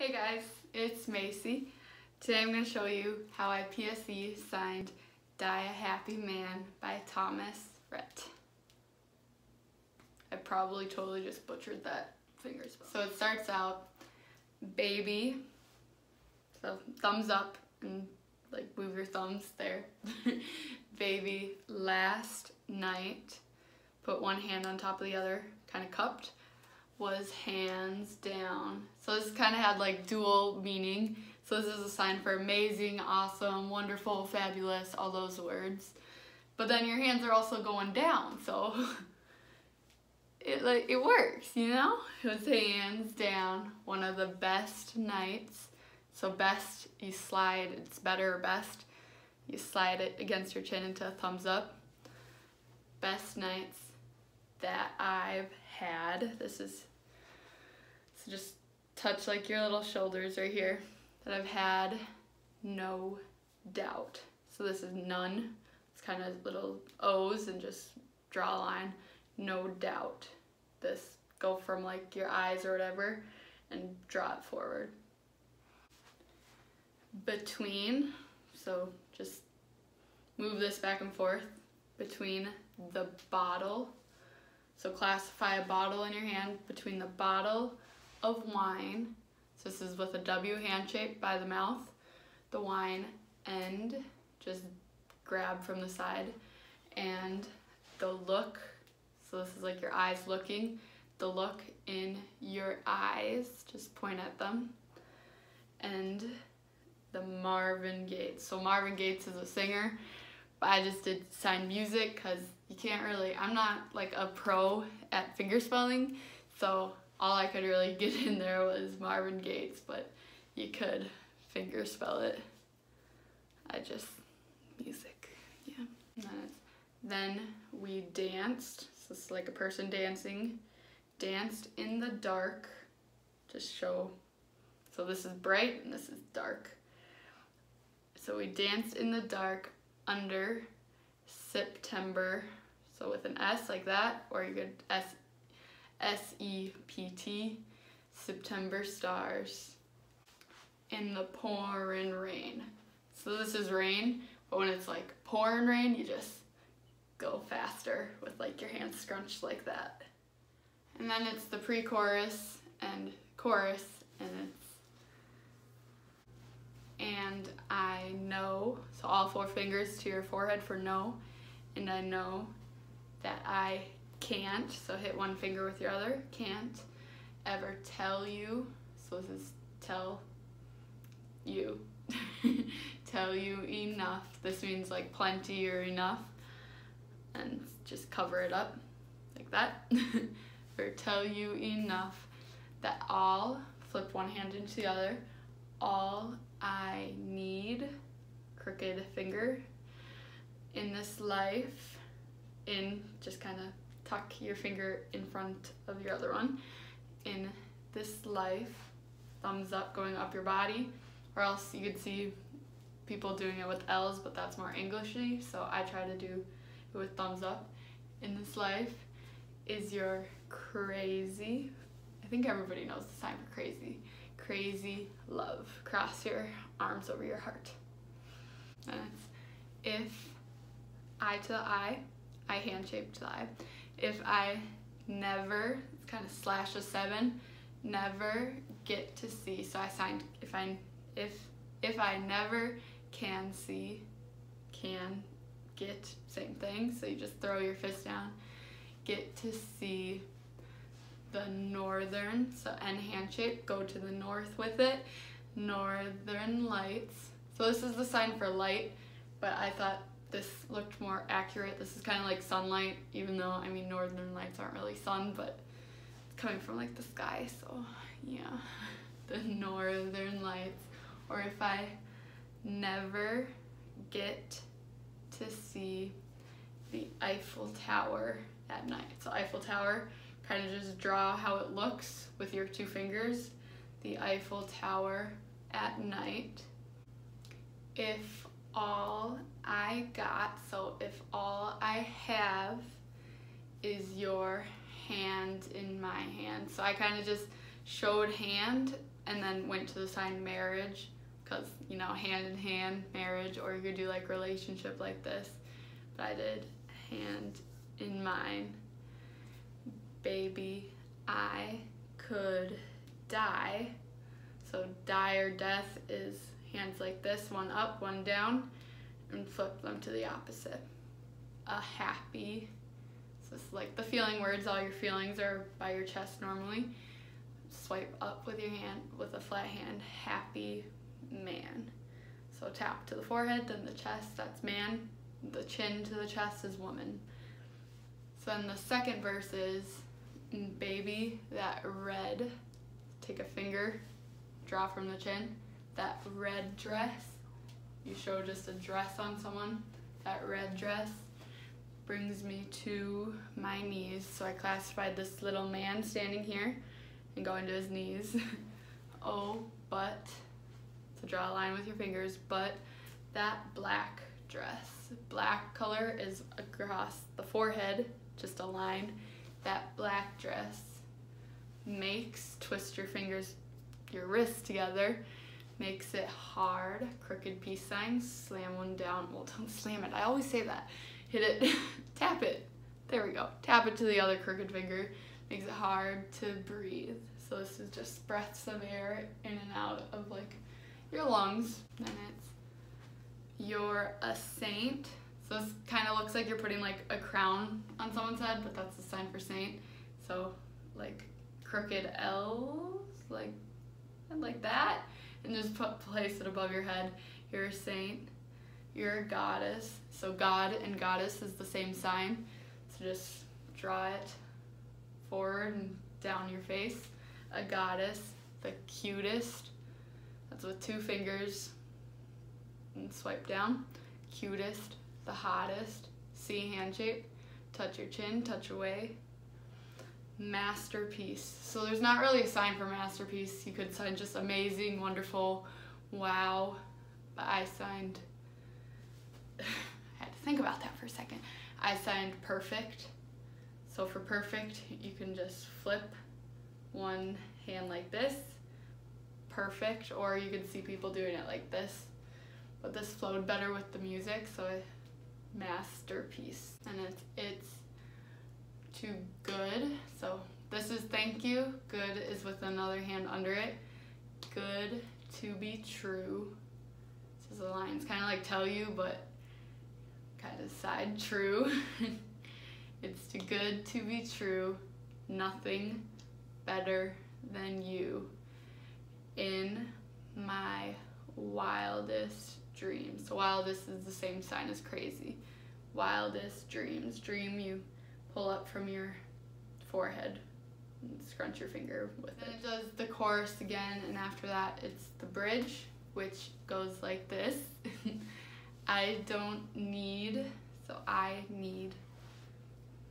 Hey guys, it's Macie. Today I'm going to show you how I PSE signed Die a Happy Man by Thomas Rhett. I probably totally just butchered that finger spell. So it starts out, baby, so thumbs up and like move your thumbs there. baby, last night, put one hand on top of the other, kind of cupped was hands down. So this kind of had like dual meaning. So this is a sign for amazing, awesome, wonderful, fabulous, all those words. But then your hands are also going down, so it like it works, you know? It was hands down, one of the best nights. So best, you slide, it's better or best. You slide it against your chin into a thumbs up. Best nights that I've had. This is just touch like your little shoulders right here that I've had no doubt. So this is none. It's kind of little O's and just draw a line. No doubt. This go from like your eyes or whatever and draw it forward. Between, so just move this back and forth between the bottle. So classify a bottle in your hand between the bottle of wine. So this is with a W hand shape by the mouth, the wine, and just grab from the side. And the look, so this is like your eyes looking, the look in your eyes, just point at them. And the Marvin Gates. So Marvin Gates is a singer, but I just did sign music because you can't really, I'm not like a pro at fingerspelling, so all I could really get in there was Marvin Gates, but you could finger spell it. I just, music, yeah. Then we danced, so it's like a person dancing, danced in the dark, just show, so this is bright and this is dark. So we danced in the dark under September, so with an S like that, or you could S S-E-P-T, September Stars, in the pouring rain. So this is rain, but when it's like pouring rain, you just go faster with like your hands scrunched like that. And then it's the pre-chorus and chorus, and it's and I know, so all four fingers to your forehead for no, and I know that I can't, so hit one finger with your other, can't ever tell you, so this is tell you, tell you enough. This means like plenty or enough, and just cover it up like that, or tell you enough that all, flip one hand into the other, all I need, crooked finger, in this life, in just kind of tuck your finger in front of your other one. In this life, thumbs up going up your body, or else you could see people doing it with L's, but that's more Englishy, so I try to do it with thumbs up. In this life is your crazy, I think everybody knows the sign for crazy, crazy love. Cross your arms over your heart. If eye to the eye, eye hand shape to the eye if I never, it's kind of slash a seven, never get to see, so I signed, if I, if, if I never can see, can get, same thing, so you just throw your fist down, get to see the northern, so N hand shape, go to the north with it, northern lights. So this is the sign for light, but I thought this looked more accurate. This is kind of like sunlight, even though, I mean, northern lights aren't really sun, but it's coming from like the sky, so yeah, the northern lights. Or if I never get to see the Eiffel Tower at night. So Eiffel Tower, kind of just draw how it looks with your two fingers. The Eiffel Tower at night. If all I got, so if all I have is your hand in my hand. So I kind of just showed hand and then went to the sign marriage because you know hand in hand marriage or you could do like relationship like this. But i did hand in mine. Baby i could die. So die or death is hands like this one up one down and flip them to the opposite a happy so it's like the feeling words all your feelings are by your chest normally swipe up with your hand with a flat hand happy man. So tap to the forehead, then the chest, that's man. The chin to the chest is woman. So then the second verse is baby, that red, take a finger, draw from the chin, that red dress. You show just a dress on someone. That red dress brings me to my knees. So I classified this little man standing here and going to his knees. oh, but so draw a line with your fingers, but that black dress, black color is across the forehead, just a line. That black dress makes, twist your fingers, your wrists together, makes it hard, crooked peace sign, slam one down, well don't slam it, I always say that. Hit it, tap it, there we go. Tap it to the other crooked finger, makes it hard to breathe. So this is just breaths of air in and out of like your lungs. Then it's you're a saint. So this kind of looks like you're putting like a crown on someone's head, but that's the sign for saint. So like crooked L's, like like that, and just put place it above your head. You're a saint. You're a goddess. So God and goddess is the same sign. So just draw it forward and down your face. A goddess, the cutest, that's with two fingers and swipe down. Cutest, the hottest, See hand shape. Touch your chin, touch away. Masterpiece. So there's not really a sign for masterpiece. You could sign just amazing, wonderful, wow. But I signed, I had to think about that for a second. I signed perfect. So for perfect, you can just flip one hand like this perfect or you can see people doing it like this but this flowed better with the music so a masterpiece and it's it's too good. So this is thank you. Good is with another hand under it. Good to be true. This is the lines kind of like tell you but kind of side true. It's too good to be true. Nothing better than you. In my wildest dreams. Wildest is the same sign as crazy. Wildest dreams. Dream you pull up from your forehead and scrunch your finger with then it. it does the chorus again and after that it's the bridge which goes like this. I don't need, so I need,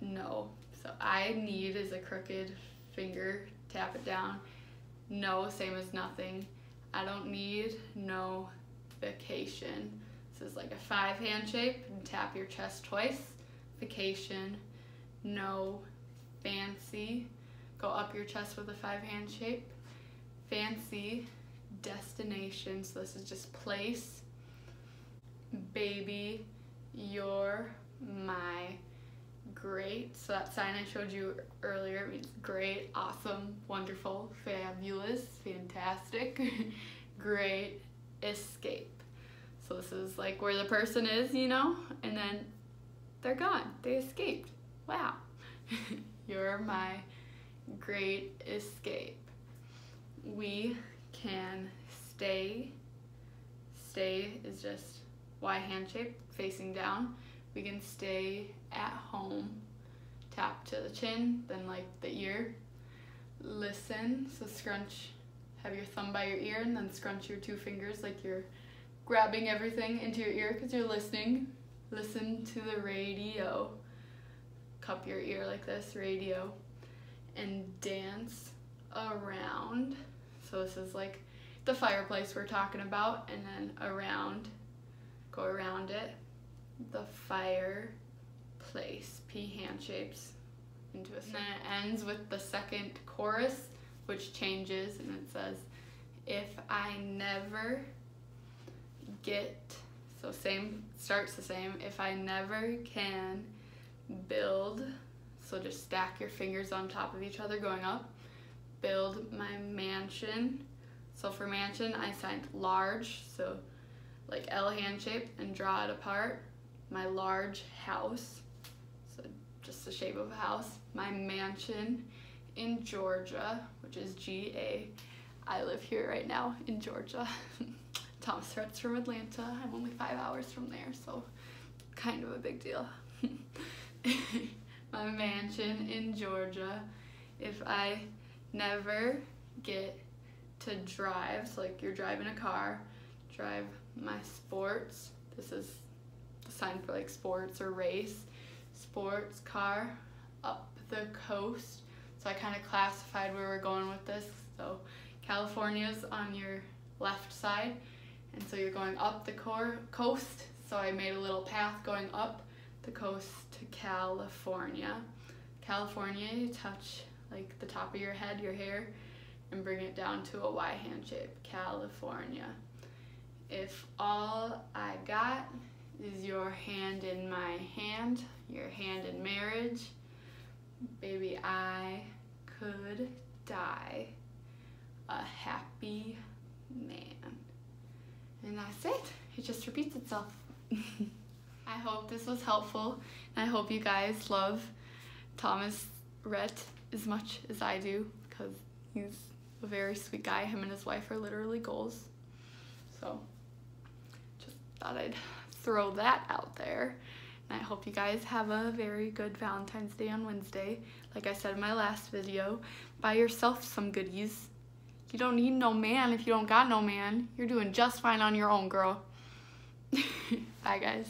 no. So I need is a crooked finger, tap it down no, same as nothing. I don't need no vacation. This is like a five hand shape and tap your chest twice. Vacation, no, fancy. Go up your chest with a five hand shape. Fancy, destination. So this is just place. Baby, you're my great. So that sign I showed you earlier means great, awesome, wonderful, fabulous, fantastic, great, escape. So this is like where the person is, you know, and then they're gone. They escaped. Wow. You're my great escape. We can stay. Stay is just Y hand shape facing down. We can stay at home. Tap to the chin, then like the ear. Listen, so scrunch, have your thumb by your ear and then scrunch your two fingers like you're grabbing everything into your ear because you're listening. Listen to the radio. Cup your ear like this, radio. And dance around. So this is like the fireplace we're talking about and then around, go around it. The fireplace, P hand shapes into a And then it ends with the second chorus, which changes and it says, if I never get, so same, starts the same, if I never can build, so just stack your fingers on top of each other going up, build my mansion. So for mansion, I signed large, so like L hand shape and draw it apart. My large house, so just the shape of a house. My mansion in Georgia, which is G-A. I live here right now in Georgia. Thomas Rhett's from Atlanta. I'm only five hours from there, so kind of a big deal. My mansion in Georgia. If I never get to drive, so like you're driving a car, drive my sports. This is the sign for like sports or race. Sports car up the coast. So I kind of classified where we're going with this. So California's on your left side. And so you're going up the coast. So I made a little path going up the coast to California. California, you touch like the top of your head, your hair, and bring it down to a Y hand shape. California. If all I got is your hand in my hand, your hand in marriage, baby, I could die a happy man. And that's it. It just repeats itself. I hope this was helpful. And I hope you guys love Thomas Rhett as much as I do because he's a very sweet guy. Him and his wife are literally goals. So just thought I'd throw that out there. And I hope you guys have a very good Valentine's Day on Wednesday. Like I said in my last video, buy yourself some goodies. You don't need no man if you don't got no man. You're doing just fine on your own, girl. Bye, guys.